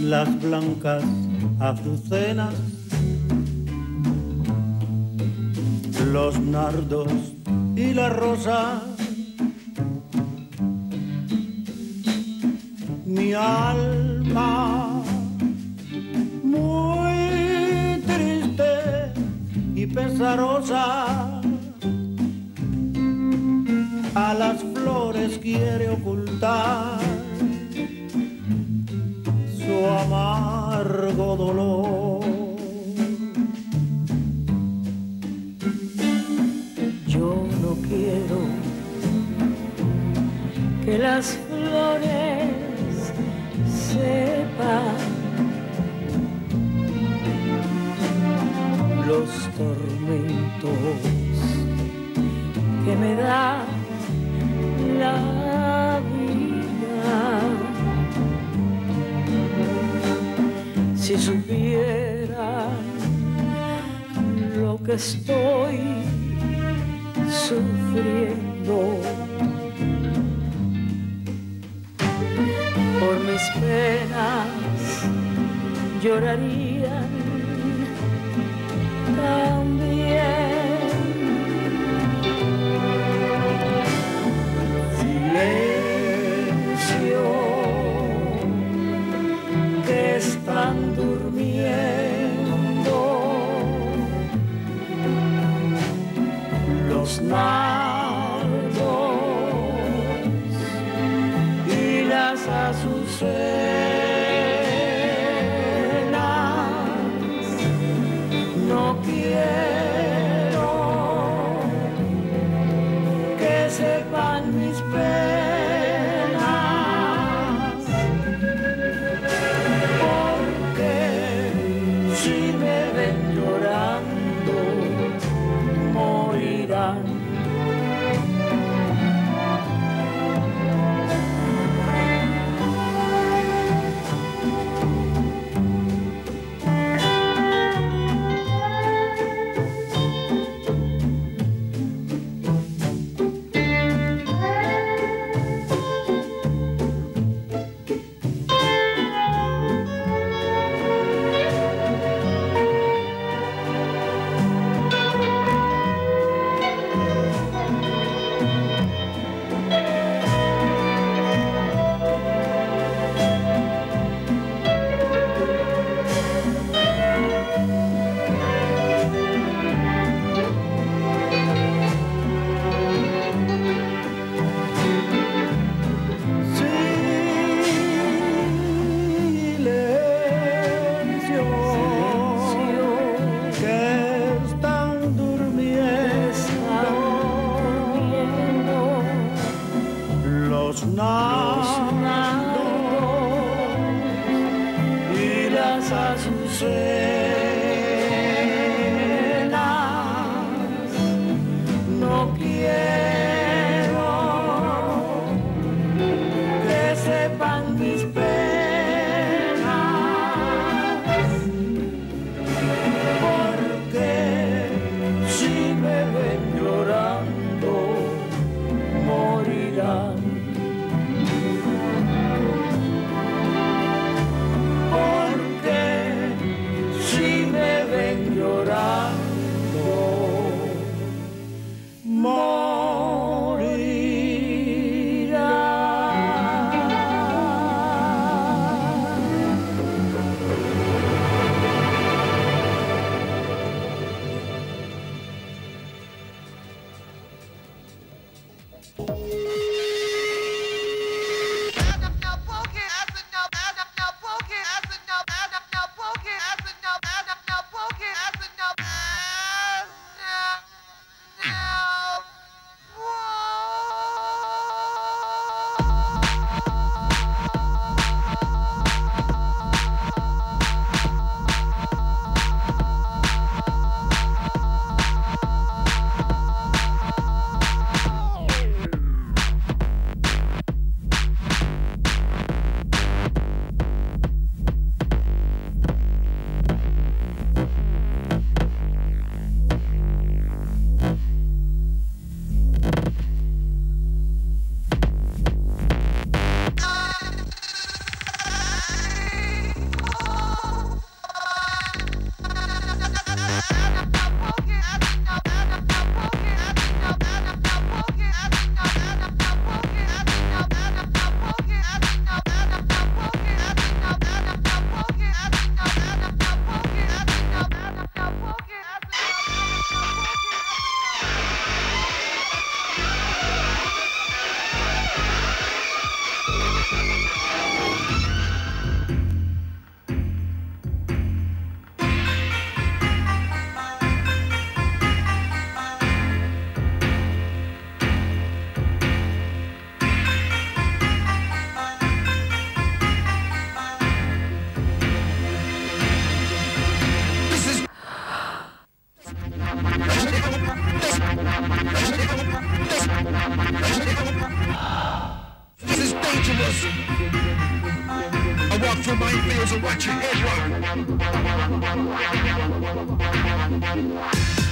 Las blancas azucenas, los nardos y la rosa. Mi alma muy triste y pesarosa a las flores quiere ocultar su amargo dolor. Yo no quiero que las flores sepan los tormentos que me da Si supiera lo que estoy sufriendo por mis penas, llorarían nardos y las azucenas. No quiero For my emails and watch your head roll.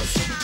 us.